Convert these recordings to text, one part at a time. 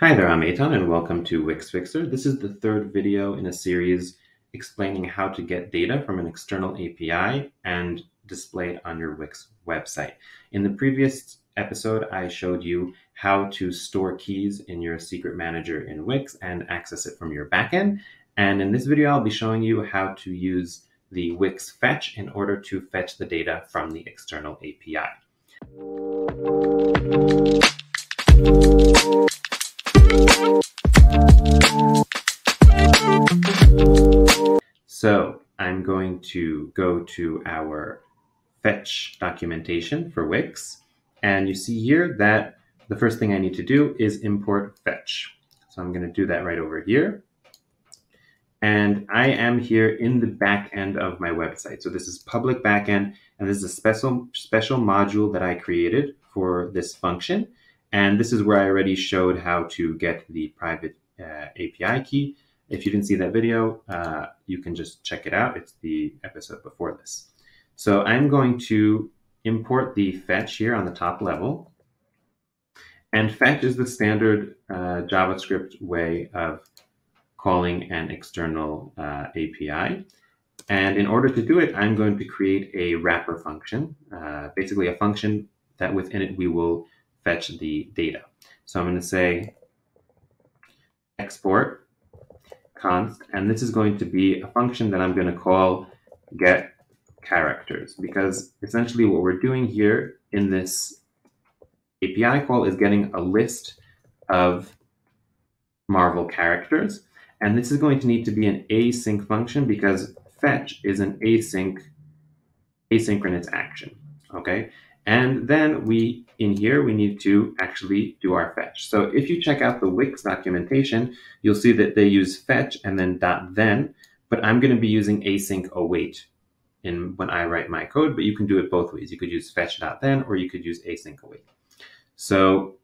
Hi there, I'm Eitan and welcome to Wix Fixer. This is the third video in a series explaining how to get data from an external API and display it on your Wix website. In the previous episode, I showed you how to store keys in your secret manager in Wix and access it from your backend. And in this video, I'll be showing you how to use the Wix fetch in order to fetch the data from the external API. I'm going to go to our fetch documentation for Wix. And you see here that the first thing I need to do is import fetch. So I'm going to do that right over here. And I am here in the back end of my website. So this is public backend, and this is a special, special module that I created for this function. And this is where I already showed how to get the private uh, API key. If you didn't see that video, uh, you can just check it out. It's the episode before this. So I'm going to import the fetch here on the top level. And fetch is the standard uh, JavaScript way of calling an external uh, API. And in order to do it, I'm going to create a wrapper function, uh, basically a function that within it we will fetch the data. So I'm going to say export const, and this is going to be a function that I'm going to call get characters because essentially what we're doing here in this API call is getting a list of Marvel characters. And this is going to need to be an async function because fetch is an async asynchronous action. Okay. And then we, in here, we need to actually do our fetch. So if you check out the Wix documentation, you'll see that they use fetch and then dot then, but I'm going to be using async await in when I write my code, but you can do it both ways. You could use fetch dot then, or you could use async await. So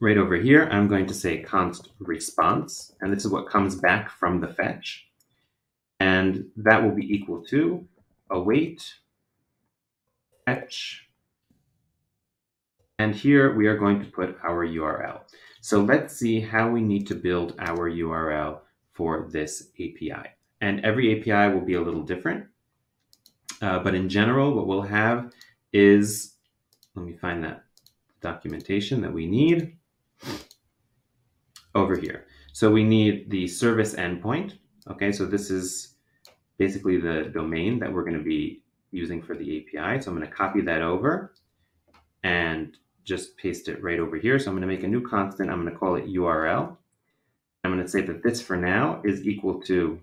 right over here, I'm going to say const response, and this is what comes back from the fetch. And that will be equal to await fetch. And here we are going to put our URL. So let's see how we need to build our URL for this API. And every API will be a little different. Uh, but in general, what we'll have is, let me find that documentation that we need over here. So we need the service endpoint. Okay, so this is basically the domain that we're going to be using for the API. So I'm going to copy that over and just paste it right over here. So I'm going to make a new constant. I'm going to call it URL. I'm going to say that this for now is equal to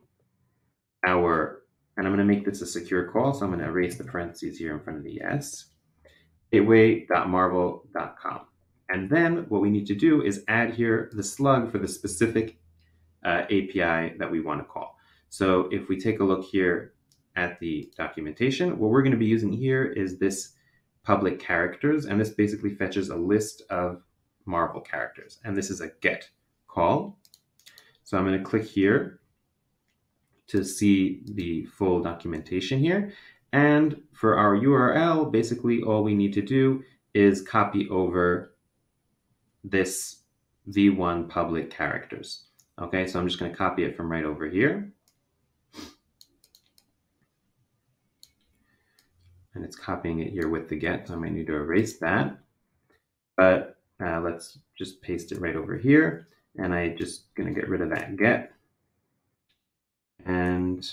our, and I'm going to make this a secure call. So I'm going to erase the parentheses here in front of the S, gateway.marvel.com. And then what we need to do is add here the slug for the specific uh, API that we want to call. So if we take a look here at the documentation. What we're going to be using here is this public characters, and this basically fetches a list of Marvel characters. And this is a get call. So I'm going to click here to see the full documentation here. And for our URL, basically all we need to do is copy over this v1 public characters. Okay, so I'm just going to copy it from right over here. And it's copying it here with the get. So I might need to erase that. But uh, let's just paste it right over here. And I'm just gonna get rid of that get. And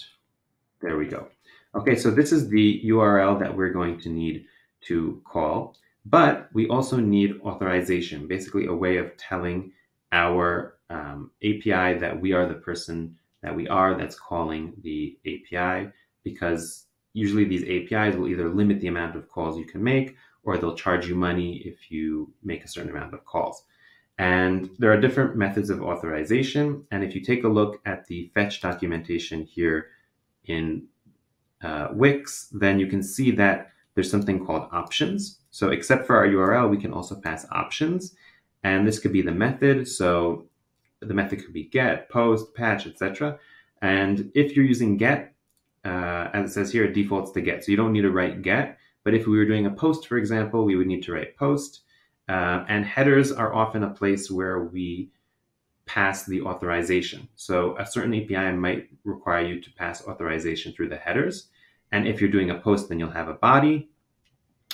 there we go. Okay, so this is the URL that we're going to need to call. But we also need authorization, basically a way of telling our um, API that we are the person that we are that's calling the API because usually these APIs will either limit the amount of calls you can make or they'll charge you money if you make a certain amount of calls. And there are different methods of authorization. And if you take a look at the fetch documentation here in uh, Wix, then you can see that there's something called options. So except for our URL, we can also pass options. And this could be the method. So the method could be get, post, patch, etc. And if you're using get, uh, as it says here, it defaults to get. So you don't need to write get. But if we were doing a post, for example, we would need to write post. Uh, and headers are often a place where we pass the authorization. So a certain API might require you to pass authorization through the headers. And if you're doing a post, then you'll have a body.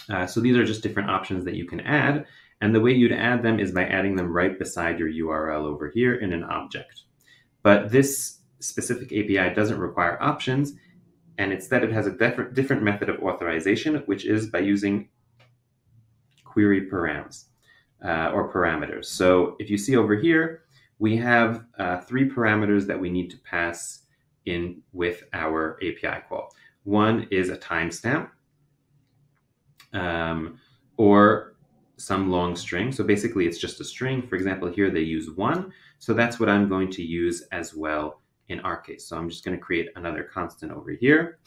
Uh, so these are just different options that you can add. And the way you'd add them is by adding them right beside your URL over here in an object. But this specific API doesn't require options, and instead it has a different, different method of authorization, which is by using query params uh, or parameters. So if you see over here, we have uh, three parameters that we need to pass in with our API call. One is a timestamp um, or some long string. So basically it's just a string. For example, here they use one. So that's what I'm going to use as well in our case. So I'm just going to create another constant over here.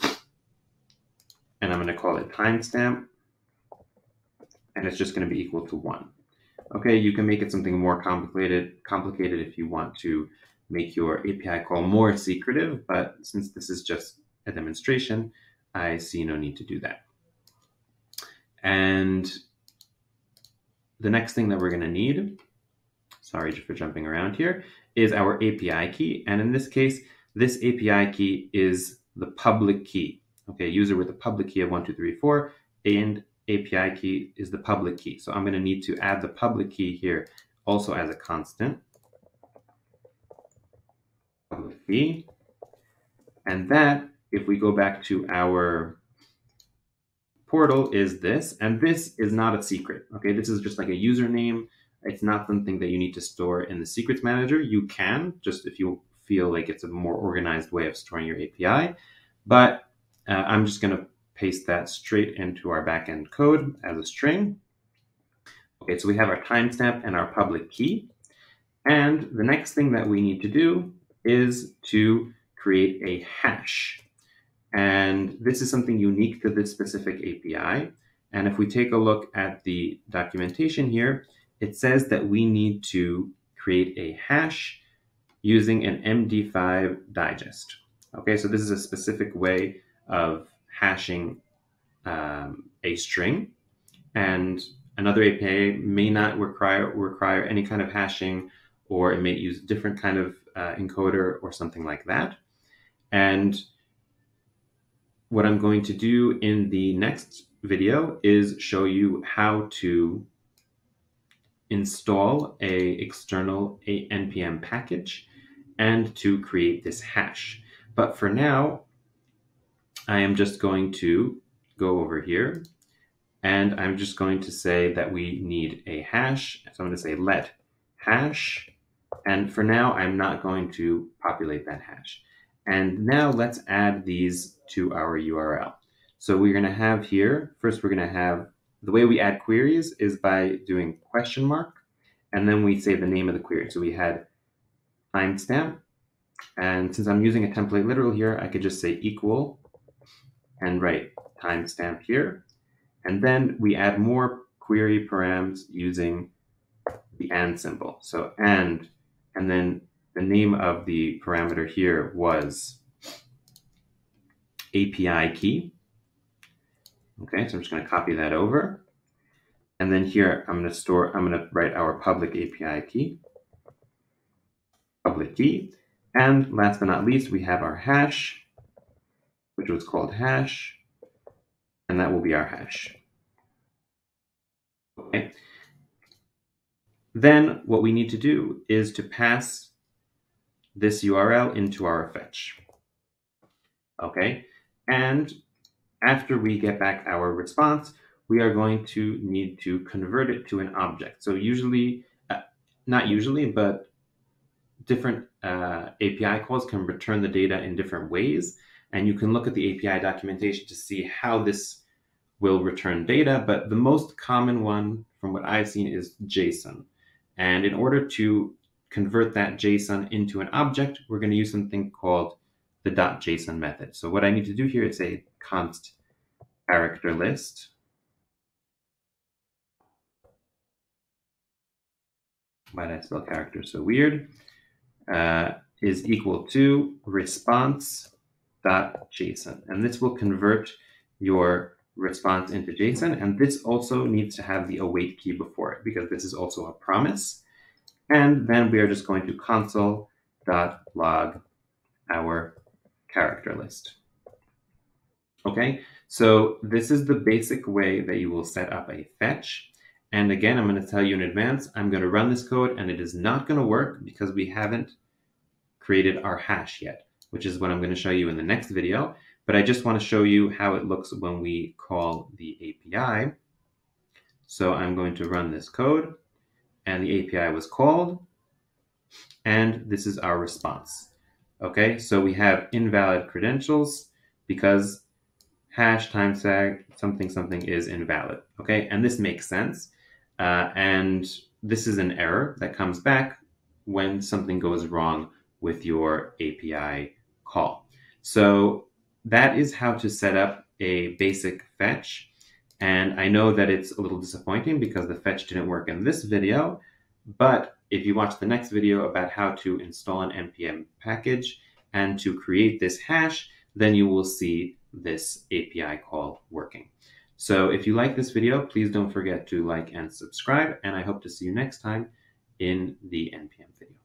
And I'm going to call it timestamp. And it's just going to be equal to one. Okay, you can make it something more complicated, complicated if you want to make your API call more secretive, but since this is just a demonstration, I see no need to do that. And the next thing that we're going to need, sorry for jumping around here, is our API key. And in this case, this API key is the public key. Okay, user with a public key of 1234 and API key is the public key. So I'm going to need to add the public key here also as a constant. Public key. And that, if we go back to our portal, is this. And this is not a secret. Okay, this is just like a username. It's not something that you need to store in the secrets manager. You can, just if you feel like it's a more organized way of storing your API. But uh, I'm just going to paste that straight into our backend code as a string. Okay, so we have our timestamp and our public key. And the next thing that we need to do is to create a hash. And this is something unique to this specific API. And if we take a look at the documentation here, it says that we need to create a hash using an MD5 digest. Okay, so this is a specific way of hashing um, a string, and another API may not require require any kind of hashing, or it may use a different kind of uh, encoder or something like that. And what I'm going to do in the next video is show you how to install a external npm package and to create this hash. But for now, I am just going to go over here and I'm just going to say that we need a hash. So I'm going to say let hash. And for now, I'm not going to populate that hash. And now let's add these to our URL. So we're going to have here, first we're going to have, the way we add queries is by doing question mark, and then we say the name of the query. So we had timestamp, and since I'm using a template literal here, I could just say equal and write timestamp here. And then we add more query params using the and symbol. So and, and then the name of the parameter here was API key. Okay, so I'm just going to copy that over. And then here I'm going to store, I'm going to write our public API key, public key. And last but not least, we have our hash, which was called hash, and that will be our hash. Okay. Then what we need to do is to pass this URL into our fetch. Okay, and after we get back our response, we are going to need to convert it to an object. So usually, uh, not usually, but different uh, API calls can return the data in different ways. And you can look at the API documentation to see how this will return data. But the most common one from what I've seen is JSON. And in order to convert that JSON into an object, we're going to use something called the dot .json method. So what I need to do here is say const character list. Why did I spell character so weird? Uh, is equal to response.json. And this will convert your response into JSON. And this also needs to have the await key before it because this is also a promise. And then we are just going to console.log our character list. Okay, so this is the basic way that you will set up a fetch. And again, I'm going to tell you in advance, I'm going to run this code and it is not going to work because we haven't created our hash yet, which is what I'm going to show you in the next video. But I just want to show you how it looks when we call the API. So I'm going to run this code and the API was called and this is our response. Okay, so we have invalid credentials because hash timestamp something something is invalid. Okay, and this makes sense. Uh, and this is an error that comes back when something goes wrong with your API call. So that is how to set up a basic fetch. And I know that it's a little disappointing because the fetch didn't work in this video, but if you watch the next video about how to install an NPM package and to create this hash, then you will see this API call working. So if you like this video, please don't forget to like and subscribe, and I hope to see you next time in the NPM video.